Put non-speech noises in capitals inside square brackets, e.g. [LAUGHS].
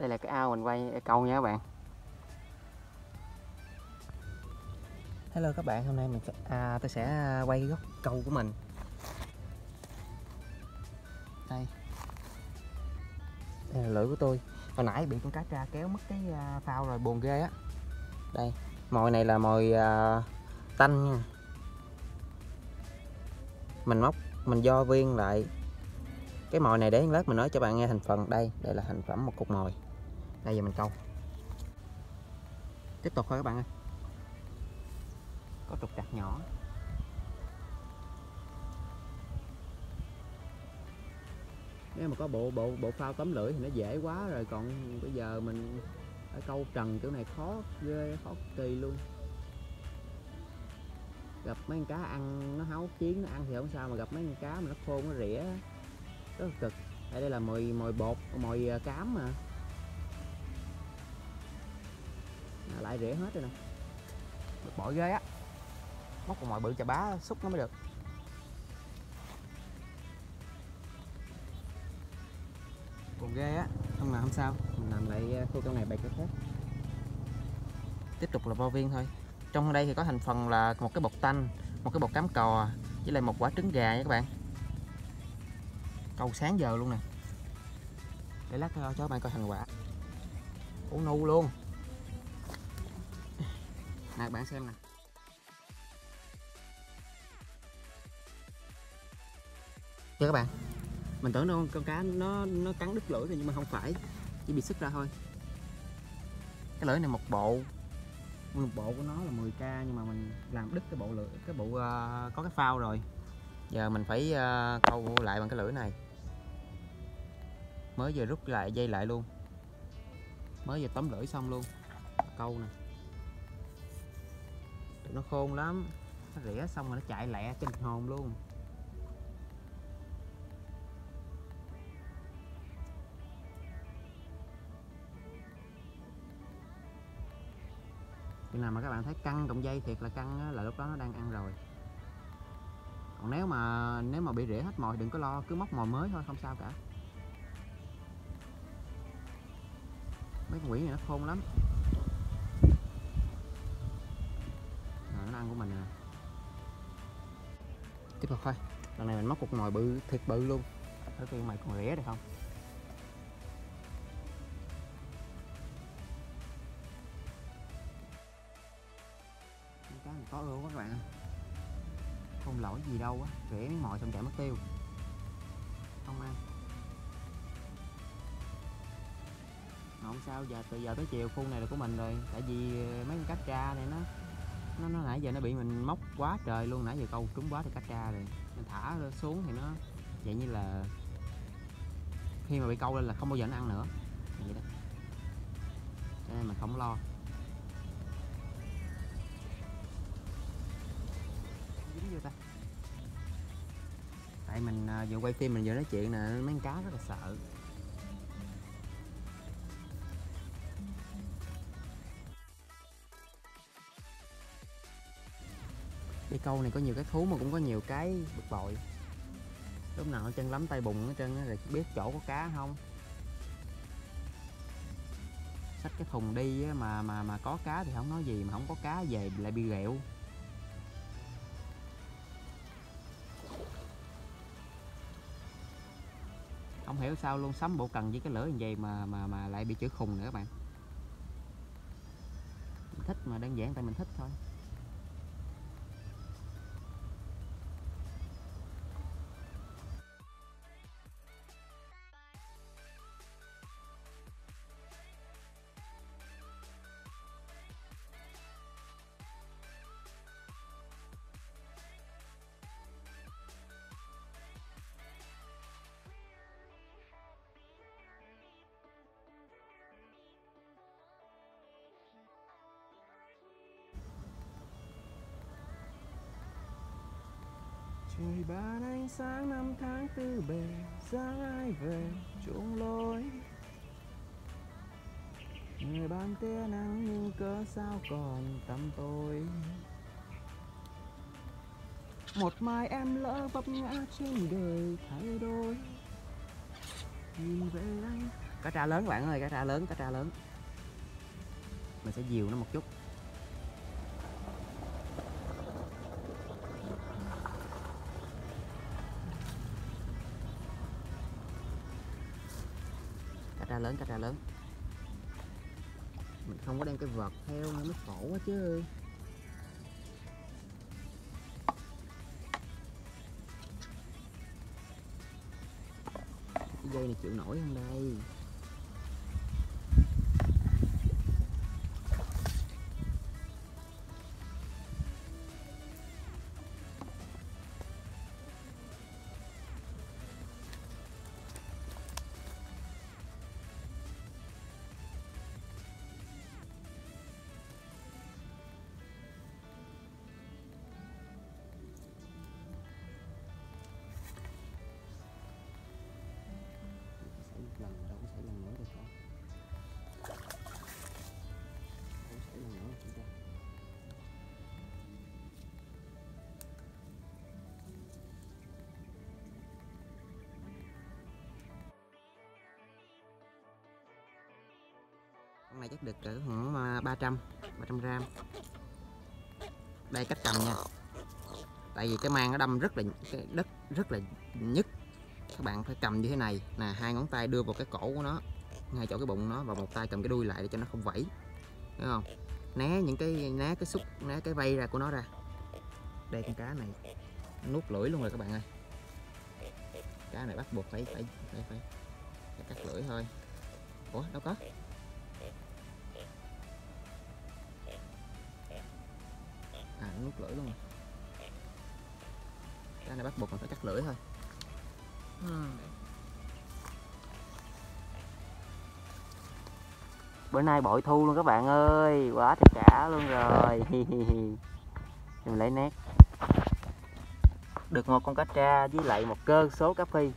đây là cái ao mình quay câu nha các bạn. Hello các bạn hôm nay mình sẽ, à, tôi sẽ à, quay góc câu của mình. Đây. Đây là lưỡi của tôi. Hồi nãy bị con cá tra kéo mất cái à, phao rồi buồn ghê á. Đây mồi này là mồi à, tanh nha. Mình móc mình do viên lại. Cái mồi này để lát mình nói cho bạn nghe thành phần. Đây đây là thành phẩm một cục mồi đây giờ mình câu. Tiếp tục thôi các bạn ơi. Có trục trặc nhỏ. Nếu mà có bộ bộ bộ phao tấm lưỡi thì nó dễ quá rồi, còn bây giờ mình phải câu trần kiểu này khó ghê, khó kỳ luôn. Gặp mấy con cá ăn, nó háo chiến, nó ăn thì không sao, mà gặp mấy con cá mà nó khô, nó rỉa, rất là cực. Đây đây là mồi mồi bột, mồi ờ, cám mà. Lại rẻ hết rồi nè. Bực bội ghê á. Móc một mọi bự chà bá, xúc nó mới được. Còn ghê á. Không là không sao. Mình làm lại à, khu trong này bày cái khác. Tiếp tục là bao viên thôi. Trong đây thì có thành phần là một cái bột tanh, một cái bột cám cò, với lại một quả trứng gà nha các bạn. Câu sáng giờ luôn nè. Để lát cho các bạn coi thành quả. Ủ nu luôn nè bạn xem nè. Chưa các bạn mình tưởng đâu con cá nó nó cắn đứt lưỡi rồi nhưng mà không phải chỉ bị sức ra thôi. Cái lưỡi này một bộ nguyên bộ của nó là 10k nhưng mà mình làm đứt cái bộ lưỡi cái bộ uh, có cái phao rồi. Giờ mình phải ờ, uh, câu lại bằng cái lưỡi này. Mới vừa rút lại dây lại luôn. Mới vừa tóm lưỡi xong luôn. Câu nè. Tụi nó khôn lắm. Nó rỉa xong rồi nó chạy lẹ trên hồn luôn. Khi nào mà các bạn thấy căng cộng dây thiệt là căng là lúc đó nó đang ăn rồi. Còn nếu mà nếu mà bị rỉa hết mồi, đừng có lo, cứ móc mồi mới thôi, không sao cả. Mấy con quỷ này nó khôn lắm. Được thôi. Lần này mình móc cục mồi bự thiệt bự luôn. Thử coi mày còn rẻ được không. Cá này có ưa quá các bạn không lỗi gì đâu á, rẻ miếng mồi xong chạy mất tiêu. Không ăn. Không sao, giờ từ giờ tới chiều, khu này là của mình rồi. Tại vì ờ, mấy con cá tra này nó nó, nó nãy giờ nó bị mình móc quá trời luôn nãy giờ câu trúng quá thì cá tra rồi. Mình thả xuống thì nó vậy như là khi mà bị câu lên là không bao giờ nó ăn nữa. Vậy đó. Cho nên mình không lo. Dính vô ta. Tại mình à, vừa quay phim mình vừa nói chuyện nè mấy con cá rất là sợ. Câu này có nhiều cái thú mà cũng có nhiều cái bực bội. Lúc nào ở chân lắm tay bùn ở chân rồi biết chỗ có cá không? Xách cái thùng đi á, mà mà mà có cá thì không nói gì mà không có cá về lại bị ghẹo. Không hiểu sao luôn sắm bộ cần với cái lưỡi như vậy mà mà mà lại bị chữ khùng nữa các bạn. Mình thích mà đơn giản tại mình thích thôi. Trời ban ánh sáng năm tháng tư bề dáng ai về chung lối. Người ban tia nắng nhưng cớ sao còn tắm tối. Một mai em lỡ vấp ngã trên đời thay đổi. Nhìn về anh. Cá tra lớn các bạn ơi cá tra lớn cá tra lớn. Mình sẽ dìu nó một chút. Lớn cá tra lớn. Mình không có đem cái vợt theo nó mới khổ quá chứ. Cái dây này chịu nổi không đây con này chắc được cỡ khoảng à, 300 300 gram. Đây cách cầm nha. Tại vì cái mang nó đâm rất là cái đất rất là nhức. Các bạn phải cầm như thế này. Là hai ngón tay đưa vào cái cổ của nó ngay chỗ cái bụng nó và một tay cầm cái đuôi lại để cho nó không vẫy. Đúng không? Né những cái né cái xúc né cái vây ra của nó ra. Đây con cá này nuốt lưỡi luôn rồi các bạn ơi. Cá này bắt buộc phải phải phải phải, phải cắt lưỡi thôi. Ủa đâu có? Nuốt lưỡi luôn rồi cá này bắt buộc mình phải cắt lưỡi thôi. Bữa nay bội thu luôn các bạn ơi quá trời cả luôn rồi. [LAUGHS] Mình lấy nét. Được một con cá tra với lại một cơ số cá phi